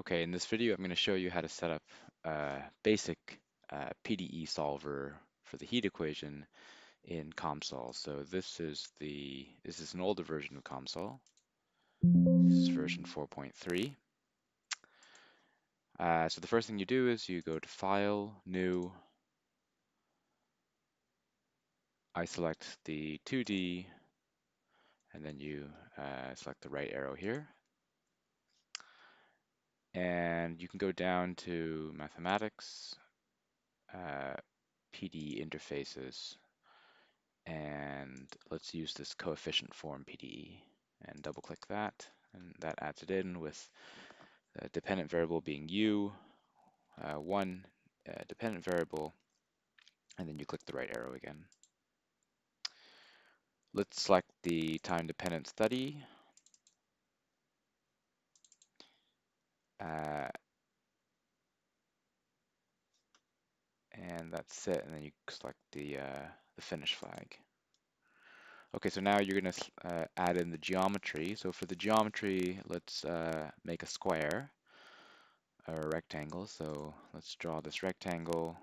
Okay, in this video, I'm going to show you how to set up a basic uh, PDE solver for the heat equation in COMSOL. So this is the this is an older version of COMSOL. This is version 4.3. Uh, so the first thing you do is you go to File, New. I select the 2D, and then you uh, select the right arrow here. And you can go down to Mathematics, uh, PDE interfaces, and let's use this coefficient form PDE and double click that and that adds it in with the dependent variable being u, uh, one uh, dependent variable, and then you click the right arrow again. Let's select the time dependent study. Uh, and that's it, and then you select the, uh, the finish flag. Okay, so now you're going to uh, add in the geometry. So for the geometry, let's uh, make a square or a rectangle. So let's draw this rectangle.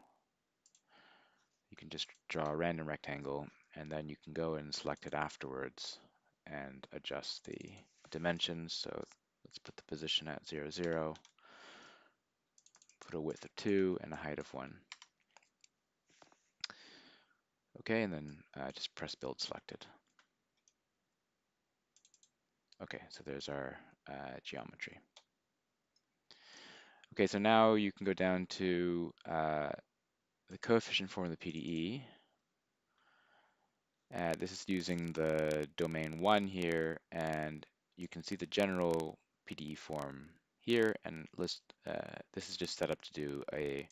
You can just draw a random rectangle, and then you can go and select it afterwards and adjust the dimensions. So let's put the position at 0, 0, put a width of 2 and a height of 1. Okay, and then uh, just press build selected. Okay, so there's our uh, geometry. Okay, so now you can go down to uh, the coefficient form of the PDE. Uh, this is using the domain 1 here, and you can see the general PDE form here, and list. Uh, this is just set up to do a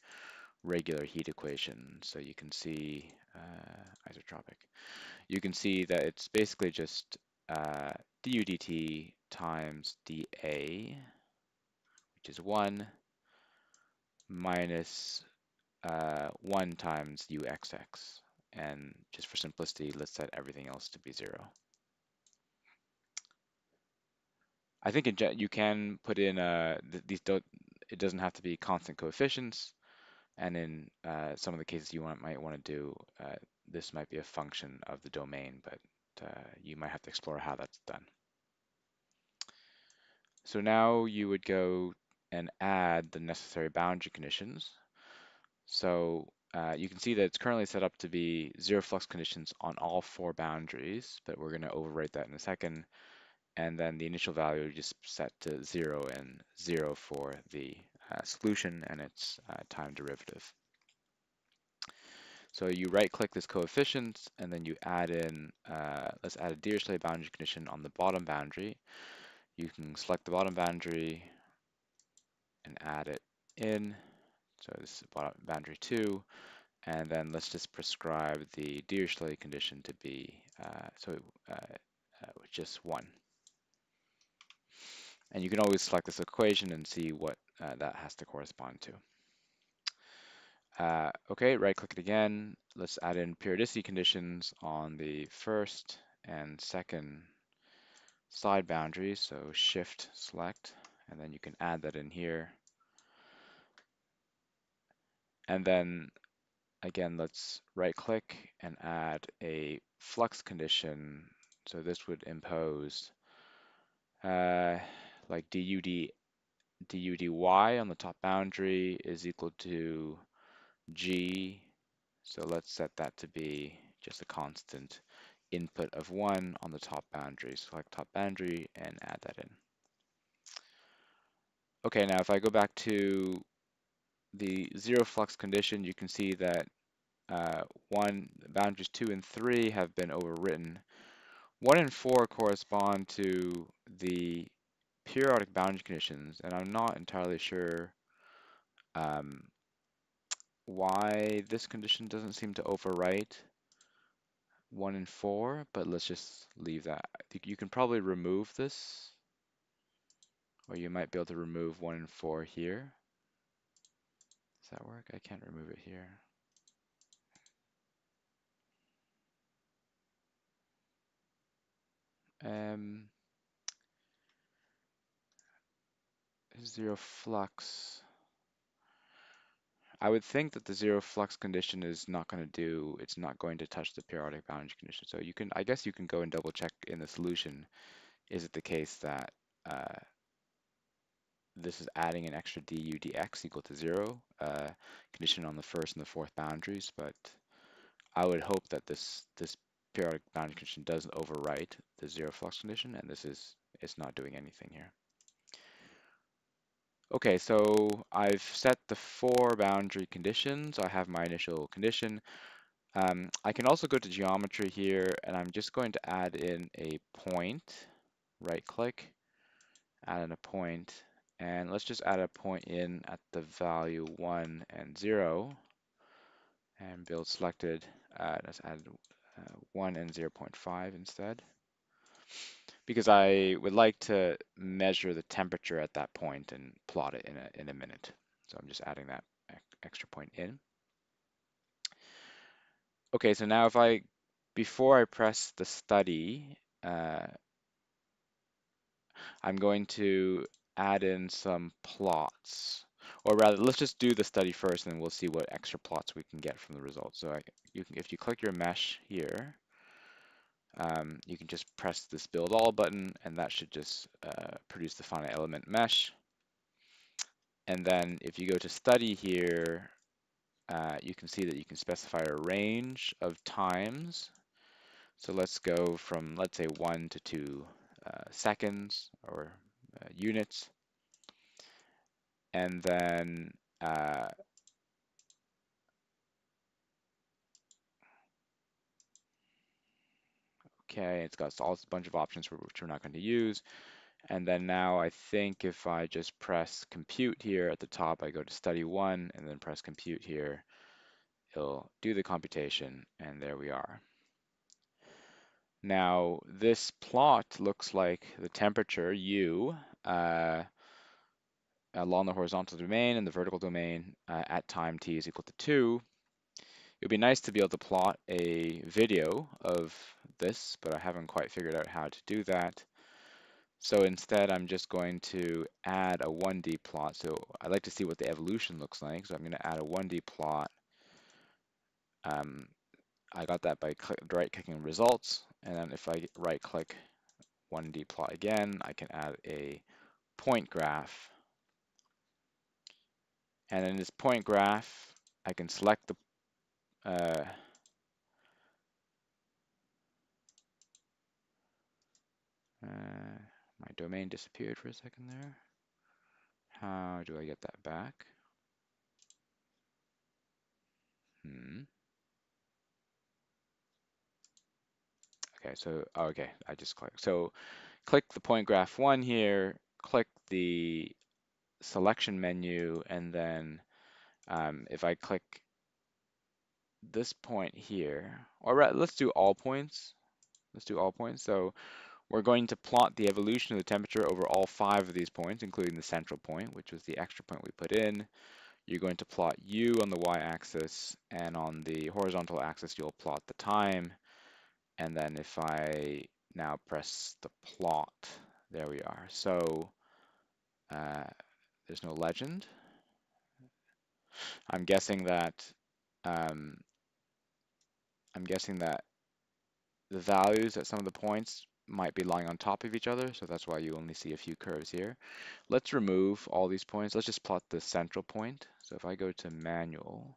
regular heat equation. So you can see uh, isotropic. You can see that it's basically just uh, du dt times dA, which is 1, minus uh, 1 times uxx. And just for simplicity, let's set everything else to be 0. I think in, you can put in uh, th these don't, it doesn't have to be constant coefficients. And in uh, some of the cases you want, might want to do, uh, this might be a function of the domain, but uh, you might have to explore how that's done. So now you would go and add the necessary boundary conditions. So uh, you can see that it's currently set up to be zero flux conditions on all four boundaries, but we're going to overwrite that in a second. And then the initial value just set to zero and zero for the uh, solution and its uh, time derivative. So you right click this coefficient and then you add in, uh, let's add a Dirichlet boundary condition on the bottom boundary. You can select the bottom boundary and add it in. So this is bottom boundary two. And then let's just prescribe the Dirichlet condition to be, uh, so uh, uh, just one. And you can always select this equation and see what uh, that has to correspond to. Uh, okay, right click it again. Let's add in periodicity conditions on the first and second side boundaries. So shift select, and then you can add that in here. And then again, let's right click and add a flux condition. So this would impose uh, like du, d, du dy on the top boundary is equal to g. So let's set that to be just a constant input of 1 on the top boundary. Select top boundary and add that in. Okay, now if I go back to the zero flux condition, you can see that uh, one boundaries 2 and 3 have been overwritten. 1 and 4 correspond to the periodic boundary conditions, and I'm not entirely sure um, why this condition doesn't seem to overwrite 1 and 4, but let's just leave that. I think You can probably remove this, or you might be able to remove 1 and 4 here. Does that work? I can't remove it here. Um, zero flux. I would think that the zero flux condition is not going to do, it's not going to touch the periodic boundary condition. So you can, I guess you can go and double check in the solution. Is it the case that uh, this is adding an extra du dx equal to zero, uh, condition on the first and the fourth boundaries, but I would hope that this this periodic boundary condition doesn't overwrite the zero flux condition, and this is it's not doing anything here. Okay, so I've set the four boundary conditions. I have my initial condition. Um, I can also go to geometry here, and I'm just going to add in a point, right click, add in a point, and let's just add a point in at the value 1 and 0, and build selected, uh, let's add uh, 1 and 0.5 instead because I would like to measure the temperature at that point and plot it in a, in a minute. So I'm just adding that extra point in. Okay, so now if I, before I press the study, uh, I'm going to add in some plots. Or rather, let's just do the study first and then we'll see what extra plots we can get from the results. So I, you can, if you click your mesh here, um, you can just press this build all button and that should just uh, produce the finite element mesh. And then if you go to study here, uh, you can see that you can specify a range of times. So let's go from, let's say, one to two uh, seconds or uh, units. And then Okay, it's got a bunch of options which we're not going to use. And then now I think if I just press compute here at the top, I go to study one and then press compute here, it'll do the computation and there we are. Now this plot looks like the temperature U uh, along the horizontal domain and the vertical domain uh, at time t is equal to 2 it would be nice to be able to plot a video of this, but I haven't quite figured out how to do that. So instead, I'm just going to add a 1D plot. So I'd like to see what the evolution looks like. So I'm going to add a 1D plot. Um, I got that by right-clicking results. And then if I right-click 1D plot again, I can add a point graph. And in this point graph, I can select the uh, uh, my domain disappeared for a second there. How do I get that back? Hmm. Okay, so, oh, okay, I just click. So click the point graph one here, click the selection menu, and then um, if I click this point here, or right, let's do all points. Let's do all points. So we're going to plot the evolution of the temperature over all five of these points, including the central point, which was the extra point we put in. You're going to plot u on the y-axis, and on the horizontal axis, you'll plot the time. And then if I now press the plot, there we are. So uh, there's no legend. I'm guessing that um, I'm guessing that the values at some of the points might be lying on top of each other, so that's why you only see a few curves here. Let's remove all these points. Let's just plot the central point. So if I go to manual,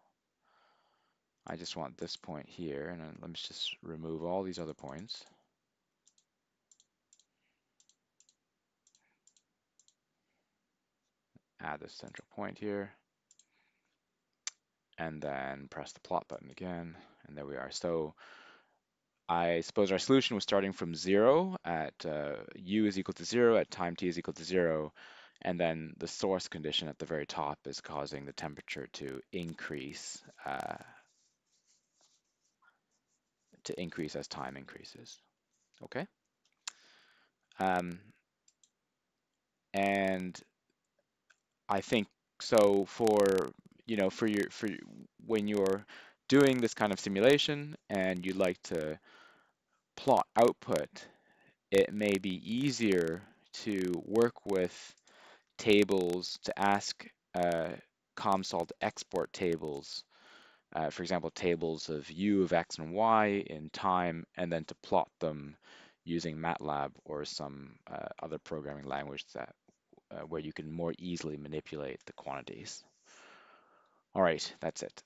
I just want this point here, and then let me just remove all these other points. Add the central point here, and then press the plot button again, and there we are. So I suppose our solution was starting from zero at uh, u is equal to zero at time t is equal to zero, and then the source condition at the very top is causing the temperature to increase uh, to increase as time increases. Okay. Um, and I think so for you know for your for when you're doing this kind of simulation and you'd like to plot output, it may be easier to work with tables, to ask uh, COMSOL to export tables, uh, for example, tables of u of x and y in time, and then to plot them using MATLAB or some uh, other programming language that uh, where you can more easily manipulate the quantities. All right, that's it.